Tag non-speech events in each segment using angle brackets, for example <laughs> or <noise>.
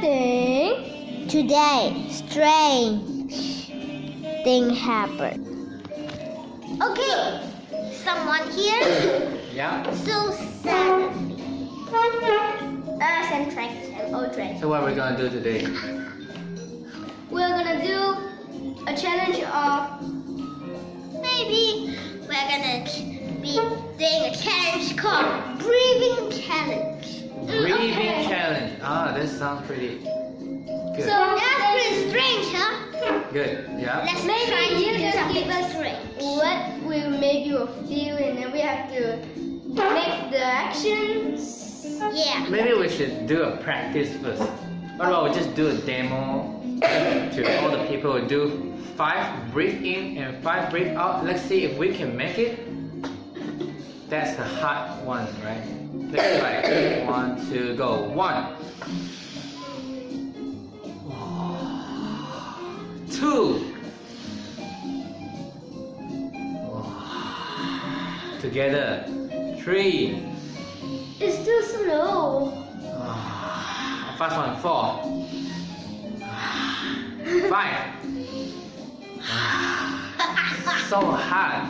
thing. Today, strange thing happened. Okay, someone here. <coughs> Yeah. So suddenly. Us uh, and Trent and Audrey. So what are we gonna do today? We're gonna do a challenge of Maybe we're gonna be doing a challenge called breathing challenge. Breathing okay. challenge. Ah, this sounds pretty good. So That's pretty strange, huh? good. Yeah. Let's Maybe try you just something give us strange. what will make you feel, and then we have to make the actions. Yeah. Maybe we should do a practice first. What about we just do a demo to all the people who do five breathe in and five breathe out. Let's see if we can make it. That's the hard one, right? Let's try. One, two, go. One. Two. Together. Three. It's too slow. Ah, fast one, four. Five. <laughs> So hard.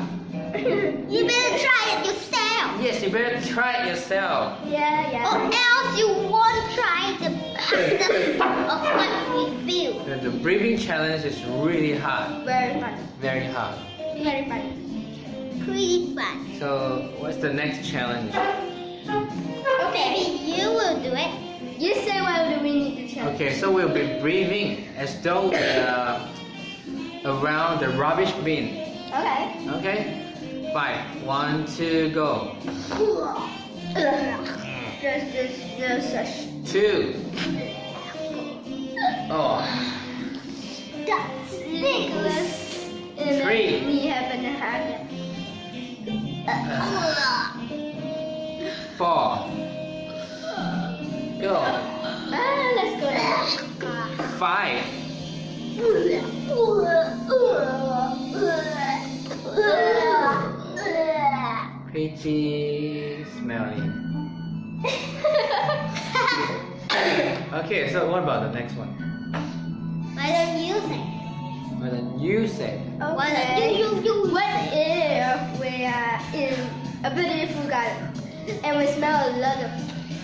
You better try it yourself. Yes, you better try it yourself. Yeah, yeah. Or else you won't try the <laughs> after of what we feel. The, the breathing challenge is really hard. Very fun. Very hard. Very fun. Pretty fun. So, what's the next challenge? Maybe you will do it. You say what do we need to challenge? Okay, so we'll be breathing as though uh, around the rubbish bin. Okay. Okay? Five. One, two, go. Just, just, just. Two. Oh. That's Nicholas. And Three. then we have an hand. Four. Go. Ah, let's go. Five. Pretty smelly. <laughs> Okay, so what about the next one? Why don't you say? Why don't you say? Why don't you, you, you What say? if we are in a beautiful garden and we smell a lot of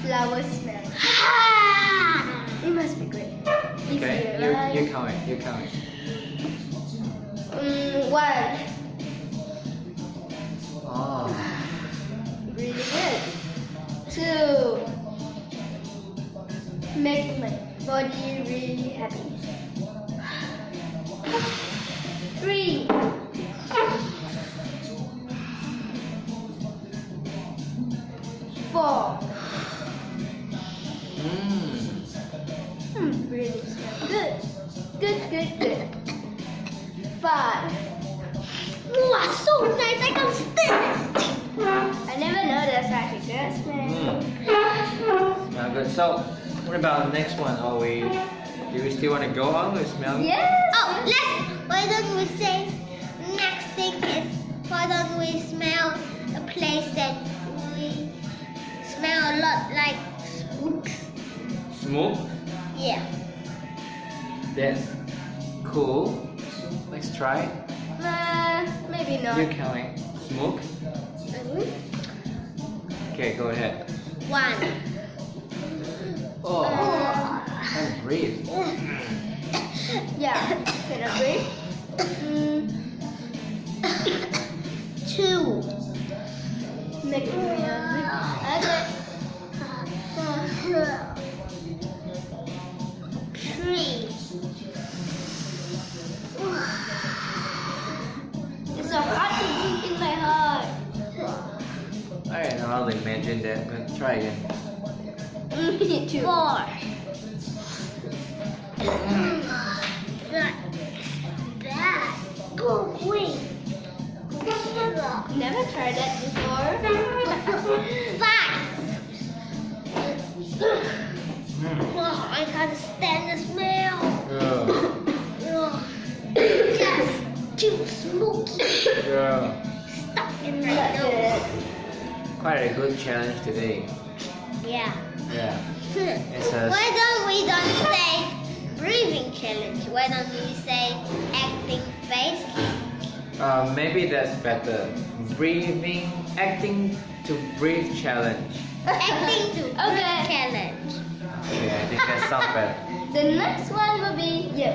flower smell? Ah! It must be great. Okay, you right? you count it. You count it. Mm, one. Two. Make my body really happy. Three. Four. Mm. Hmm, really smell good. Good, good, good. Five. Wow, so nice. Know that's good smell. Mm. Smell good. So, what about the next one? Are we? Do we still want to go on with smelling? Yes. Oh, let's. Why don't we say next thing is why don't we smell a place that we smell a lot like spooks? Smoke. Yeah. That's cool. Let's try. Uh, maybe not. You're counting. Smoke. Okay, go ahead. One. Oh, and breathe. Yeah. Can I breathe? Two. make me hungry. Okay. Three. I can hardly imagine that, but try again. Mm, Me. Four. Go away. Never tried that before. quite a good challenge today. Yeah. Yeah. <laughs> Why don't we don't say breathing challenge? Why don't we say acting face? Uh, maybe that's better. Breathing, acting to breathe challenge. <laughs> Acting to okay. breathe challenge. Okay, I think that sounds <laughs> better. the next one will be you.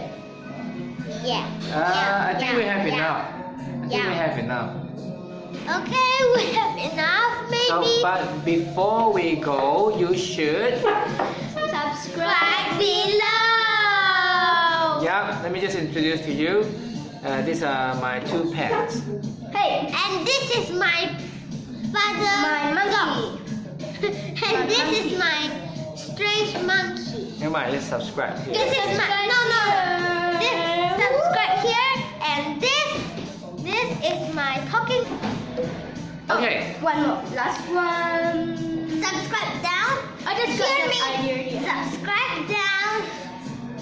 Yeah. Uh, yeah. I think yeah. we have yeah. enough. I think we have enough. Okay, <laughs> we have enough maybe. So, but before we go, you should. Subscribe. Subscribe below. Yeah, let me just introduce to you. Uh, these are my two pets. Hey, And this is my father. my monkey. <laughs> and my this monkey. is my strange monkey. Never mind, let's subscribe. This is my no no. This subscribe here and this this is my talking. Oh, okay. One more. Last one. Subscribe down. I just got Hear an me. idea. Subscribe down.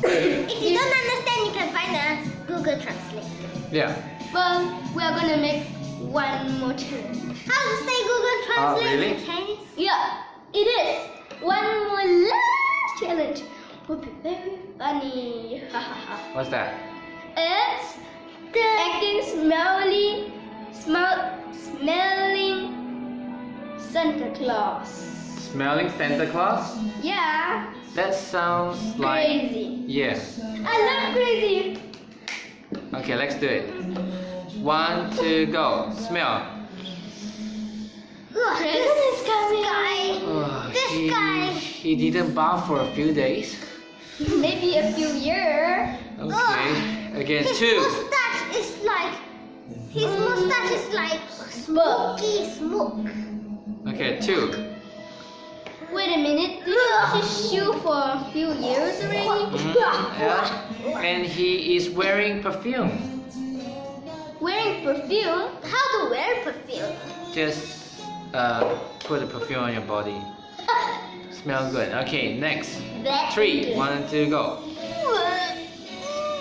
<coughs> if you don't understand, you can find the Google Translate. Yeah. Well, we are gonna make one more challenge. How to say Google oh, Translate really? in Chinese? Yeah, it is. One more last challenge would be very funny. Ha ha ha. What's that? It's the acting smelly, smell, smelling Santa Claus. Smelling Santa Claus? Yeah, That sounds like. crazy. Yeah. I love crazy. Okay, let's do it. One, two, go. Smell. Christmas is coming. Oh, This he, guy. he didn't bath for a few days. Maybe a few years. Okay. Again, His two. mustache is like his mustache is like smoky smoke. Okay, two. Wait a minute. Did his shoe for a few years already? Mhm, yeah. And he is wearing perfume. Wearing perfume? How to wear perfume? Just uh, put the perfume on your body. <laughs> Smell good. Okay, next. Three. One, two, go.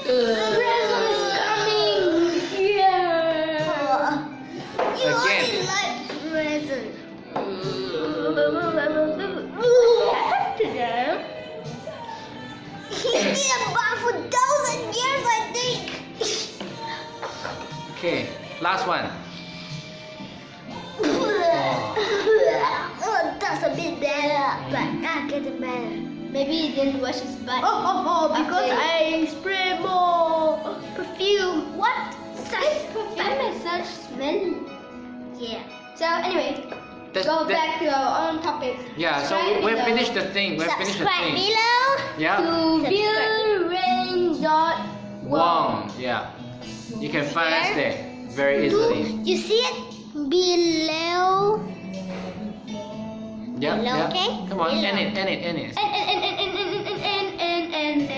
The What happened to them? He's been a bar for thousand years, I think. Okay, last one. oh, that's a bit better, but mm. I'm getting better. Maybe he didn't wash his butt. Oh, oh, oh, because Okay. I spray more perfume. What? Such perfume is such smelly. Yeah. So anyway, That's- go that- back to our own topic. Yeah, so Subscribe we, we've finished the thing. We've finished the Subscribe thing. below. Yeah. To viewrain dot Wong. Yeah. You can find us there very easily. Do You see it below. Yeah. Below, yeah. okay? Come on, Below. end it, end it, end it. And and and and and